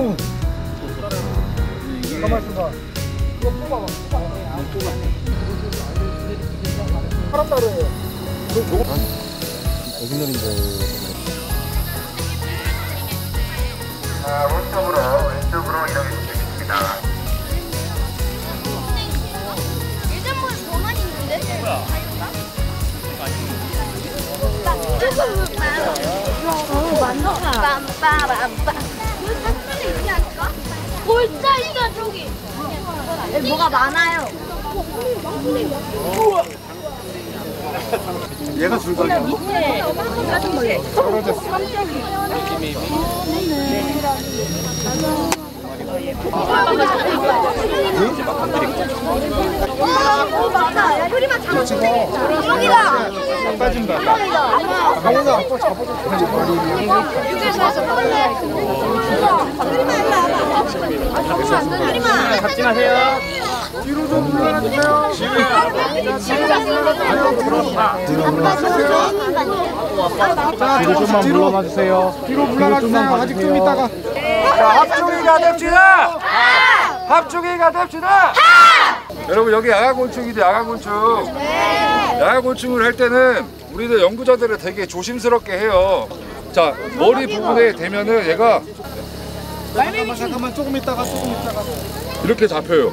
오. 가만 많다. 빰빠밤빰. 골자 있어 저기. 뭐가 많아요. 얘가 줄거리야. 맞다. 소리만 잡아주면 되겠다. 여기다. 빠진다. 강훈아 아빠 잡아줘. 잡지 마세요. 뒤로 좀 물러나주세요. 뒤로 좀만 물러나주세요. 뒤로 물러나주세요. 아직 좀 있다가. 자, 합중이가 됩시다! 합중이가 됩시다! 여러분, 여기 야간곤충이죠, 야간곤충. 야간곤충을 할 때는 우리들 연구자들은 되게 조심스럽게 해요. 자, 머리 부분에 대면은 얘가 잠깐만 잠깐만 조금 있다가 조금 있다가. 이렇게 잡혀요.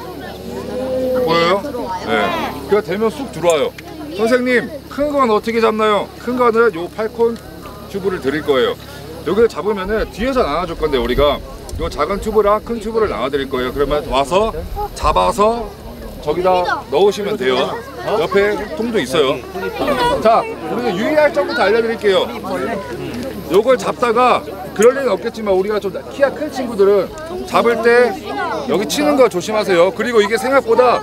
보여요? 네. 그가 되면 쑥 들어와요. 선생님, 큰 건 어떻게 잡나요? 큰 거는 요 팔콘 튜브를 드릴 거예요. 여기를 잡으면은 뒤에서 나눠줄 건데 우리가 요 작은 튜브랑 큰 튜브를 나눠 드릴 거예요. 그러면 와서 잡아서 저기다 넣으시면 돼요. 옆에 통도 있어요. 자, 우리가 유의할 점부터 알려드릴게요. 요걸 잡다가 그럴 일은 없겠지만 우리가 좀 키가 큰 친구들은 잡을 때 여기 치는 거 조심하세요. 그리고 이게 생각보다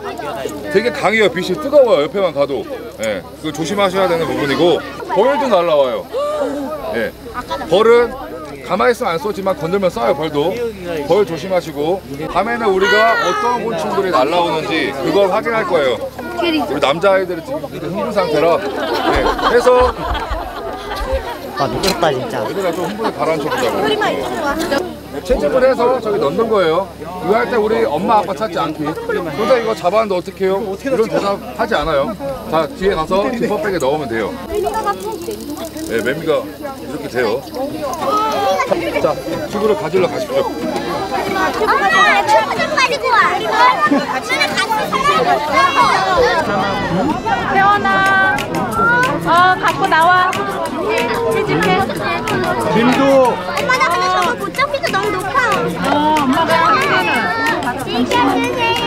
되게 강해요. 빛이 뜨거워요. 옆에만 가도. 예, 그 조심하셔야 되는 부분이고 벌도 날라와요. 예, 벌은 가만히 있으면 안 쏘지만 건들면 쏴요. 벌도. 벌 조심하시고 밤에는 우리가 어떤 곤충들이 날라오는지 그걸 확인할 거예요. 우리 남자아이들은 지금 흥분 상태라. 예, 해서 아 미쳤다 진짜. 얘들아 좀 흥분을 가라앉혀보자고. 채집을 해서 저기 넣는 거예요. 이거 할 때 우리 엄마 아빠 찾지 않기. 선생 이거 잡았는데 어떻게 해요? 이런 대답 하지 않아요. 자 뒤에 가서 지퍼백에 넣으면 돼요. 네 매미가 이렇게 돼요. 자 튜브를 가지러 가십시오. 엄마, 좀 가지고 와. 같이. 김도 엄마, 나 근데 저거 못 잡히도 너무 높아. 어, 엄마가 하면은. 진짜 주세요.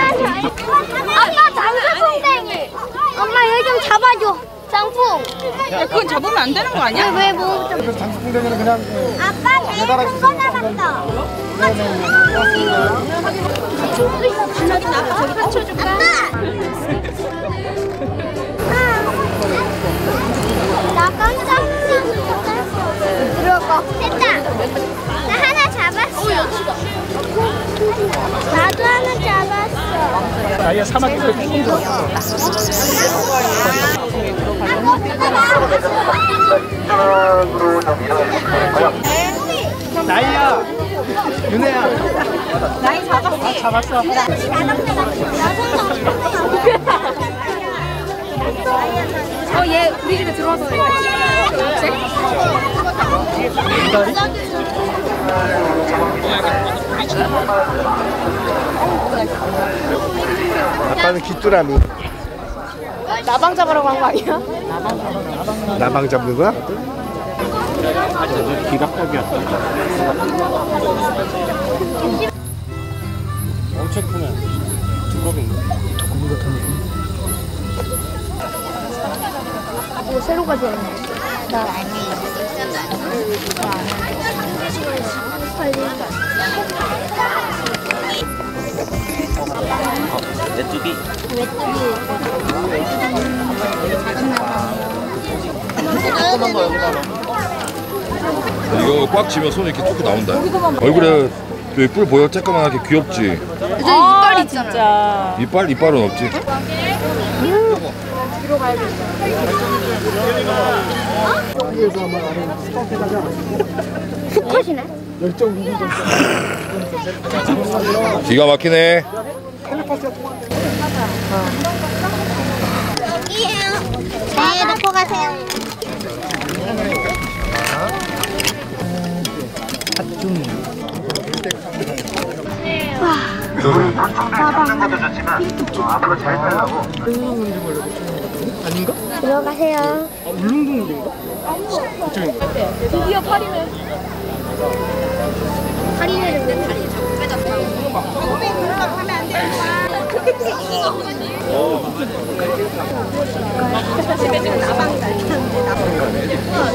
안녕. 아빠, 장수풍뎅이. 엄마, 여기 좀 잡아줘. 짱풍. 야, 그건 잡으면 안 되는 거 아니야? 왜, 왜, 뭐. 그래서 장수풍뎅이는 그냥 예, 아빠, 제일 큰거. 엄마, 저기 저기 받쳐줄까? 나깜 짝 들어가. 됐다. 나 하나 잡았어. 나도 하나 잡았어. 아예 사막에서 조금 더. 나이야. 윤혜야. 나이 잡았어. 잡았어. 어, 얘 우리 집에 들어와서 아빠는 귀뚜라미. 나방 잡으러 간거 아니야? 나방 잡는 거야? 엄청 크네. 새로 가져왔네. 나 메뚜기. 조그만 거 여기다 넣어. 이거 꽉 쥐면 손이 이렇게 툭 나온다 얼굴에 여기 뿔 보여? 쬐까만하게 귀엽지? 아, 이빨 진짜. 이빨? 이빨은 없지? 수컷이네. 기가 막히네. 여기에요. 네, 놓고 가세요. 좋지만 어, 앞으로 잘 살라고 들어가세요. 드디어 파리네. 파리는 다리 자꾸 빼졌다. 몸에 공격하면 안 되는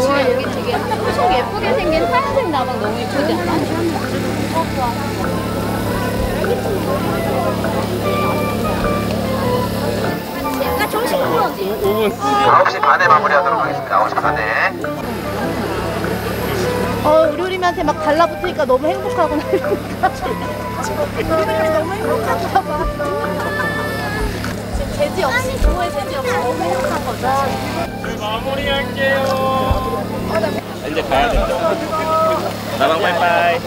와 여기 되게 엄청 예쁘게 생긴 하얀색 나방 너무 예쁘지 않아? 5분 9시 반에 마무리하도록 하겠습니다 9시 반에 어 우리 우리한테 막 달라붙으니까 너무 행복하고 나 너무 행복하다 지금 재지 없이 부모의 재지 없이 너무 행복한 거죠 마무리할게요 이제 가야 된다 나랑 바이바이